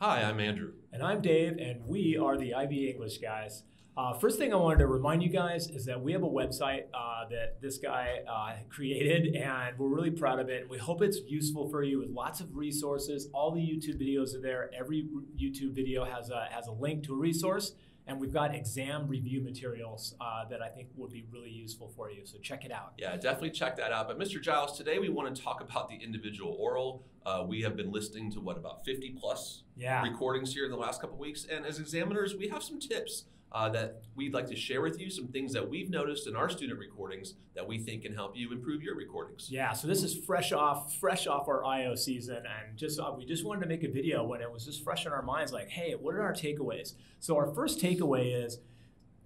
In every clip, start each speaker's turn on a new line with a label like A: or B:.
A: Hi, I'm Andrew.
B: And I'm Dave, and we are the IB English guys. Uh, first thing I wanted to remind you guys is that we have a website uh, that this guy uh, created, and we're really proud of it. We hope it's useful for you with lots of resources. All the YouTube videos are there. Every YouTube video has a, has a link to a resource, and we've got exam review materials uh, that I think would be really useful for you. So check it out.
A: Yeah, definitely check that out. But Mr. Giles, today we want to talk about the individual oral. Uh, we have been listening to what about 50 plus
B: Yeah.
A: recordings here in the last couple weeks, and as examiners, we have some tips uh, that we'd like to share with you. Some things that we've noticed in our student recordings that we think can help you improve your recordings.
B: Yeah, so this is fresh off fresh off our IO season, and just uh, we just wanted to make a video when it was just fresh in our minds. Like, hey, what are our takeaways? So our first takeaway is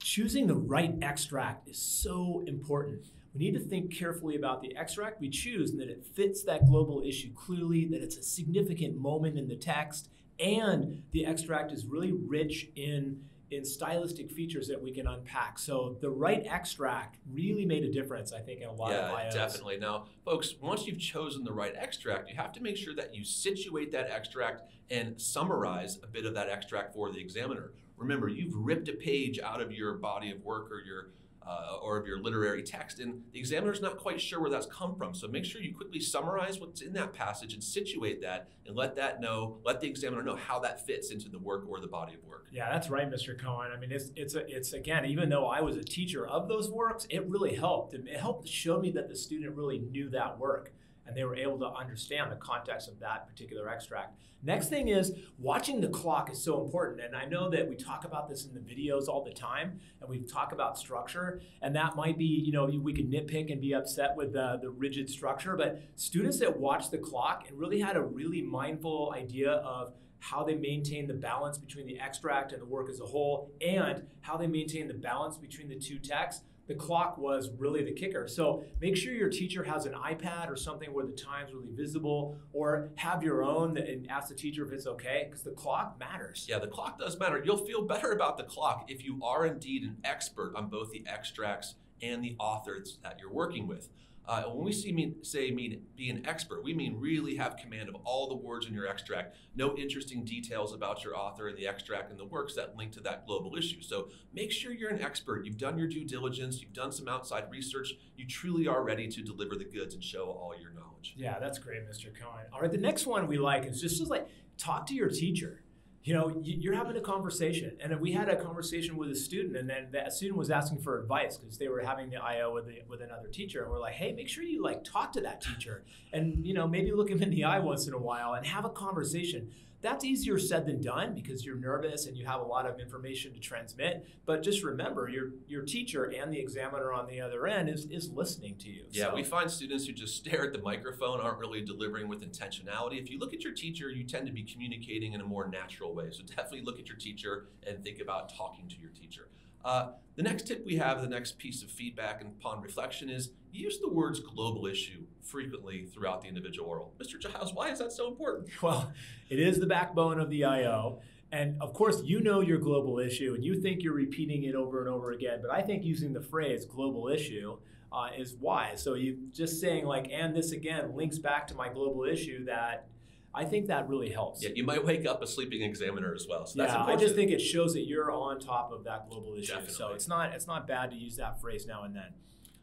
B: choosing the right extract is so important. We need to think carefully about the extract we choose and that it fits that global issue clearly, that it's a significant moment in the text, and the extract is really rich in in stylistic features that we can unpack. So the right extract really made a difference, I think, in a lot
A: yeah,
B: of IOs.
A: definitely. Now, folks, once you've chosen the right extract, you have to make sure that you situate that extract and summarize a bit of that extract for the examiner. Remember, you've ripped a page out of your body of work or your uh, or of your literary text, and the examiner's not quite sure where that's come from. So make sure you quickly summarize what's in that passage and situate that, and let that know, let the examiner know how that fits into the work or the body of work.
B: Yeah, that's right, Mr. Cohen. I mean, it's it's a, it's again, even though I was a teacher of those works, it really helped. It helped show me that the student really knew that work and they were able to understand the context of that particular extract. Next thing is watching the clock is so important. And I know that we talk about this in the videos all the time, and we talk about structure, and that might be, you know, we could nitpick and be upset with the, the rigid structure, but students that watch the clock and really had a really mindful idea of how they maintain the balance between the extract and the work as a whole, and how they maintain the balance between the two texts the clock was really the kicker. So make sure your teacher has an iPad or something where the time's really visible, or have your own and ask the teacher if it's okay, because the clock matters.
A: Yeah, the clock does matter. You'll feel better about the clock if you are indeed an expert on both the extracts and the authors that you're working with. Uh, when we see mean, say mean be an expert, we mean really have command of all the words in your extract. No interesting details about your author in the extract and the works that link to that global issue. So make sure you're an expert. You've done your due diligence. You've done some outside research. You truly are ready to deliver the goods and show all your knowledge.
B: Yeah, that's great, Mr. Cohen. All right, the next one we like is just, just like talk to your teacher you know you're having a conversation. And we had a conversation with a student and then that student was asking for advice because they were having the io with, the, with another teacher. And we're like hey make sure you like talk to that teacher. And you know maybe look him in the eye once in a while and have a conversation that's easier said than done because you're nervous and you have a lot of information to transmit. But just remember, your your teacher and the examiner on the other end is, is listening to you.
A: Yeah, so. we find students who just stare at the microphone aren't really delivering with intentionality. If you look at your teacher, you tend to be communicating in a more natural way. So definitely look at your teacher and think about talking to your teacher. Uh, the next tip we have, the next piece of feedback and upon reflection is use the words global issue frequently throughout the individual oral. Mr. Giles, why is that so important?
B: Well, it is the backbone of the IO. And of course, you know your global issue and you think you're repeating it over and over again. But I think using the phrase global issue uh, is wise. So you just saying, like, and this again links back to my global issue that I think that really helps.
A: Yeah, you might wake up a sleeping examiner as well. So that's
B: yeah, important. I just think it shows that you're on top of that global issue.
A: Definitely.
B: So it's not it's not bad to use that phrase now and then.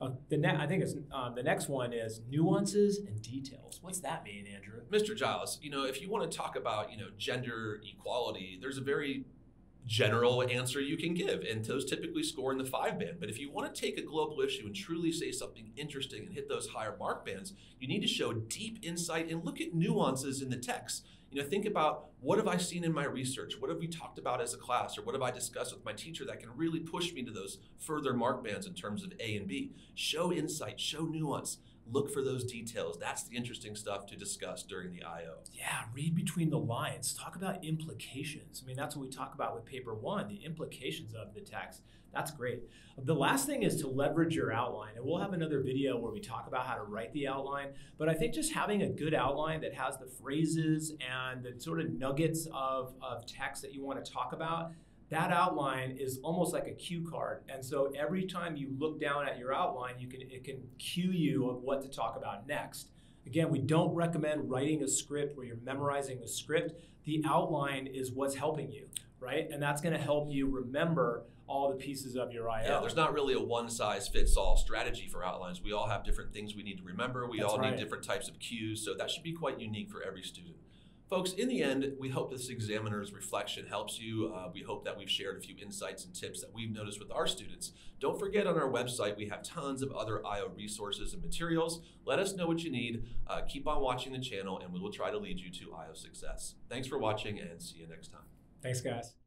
B: Uh, the ne- I think it's um, the next one is nuances and details. What's that mean, Andrew?
A: Mr. Giles, you know, if you want to talk about you know gender equality, there's a very general answer you can give, and those typically score in the five band. But if you want to take a global issue and truly say something interesting and hit those higher mark bands, you need to show deep insight and look at nuances in the text. You know, think about what have I seen in my research? What have we talked about as a class? Or what have I discussed with my teacher that can really push me to those further mark bands in terms of A and B? Show insight, show nuance look for those details. That's the interesting stuff to discuss during the IO.
B: Yeah, read between the lines. Talk about implications. I mean, that's what we talk about with paper one, the implications of the text. That's great. The last thing is to leverage your outline. And we'll have another video where we talk about how to write the outline. But I think just having a good outline that has the phrases and the sort of nuggets of, of text that you want to talk about that outline is almost like a cue card. And so every time you look down at your outline, you can it can cue you of what to talk about next. Again, we don't recommend writing a script where you're memorizing a script. The outline is what's helping you, right? And that's going to help you remember all the pieces of your IO.
A: Yeah, there's not really a one size fits all strategy for outlines. We all have different things we need to remember. We
B: That's
A: all
B: right.
A: need different types of cues, so that should be quite unique for every student. Folks, in the end, we hope this examiner's reflection helps you. Uh, we hope that we've shared a few insights and tips that we've noticed with our students. Don't forget on our website, we have tons of other IO resources and materials. Let us know what you need. Uh, keep on watching the channel, and we will try to lead you to IO success. Thanks for watching, and see you next time.
B: Thanks, guys.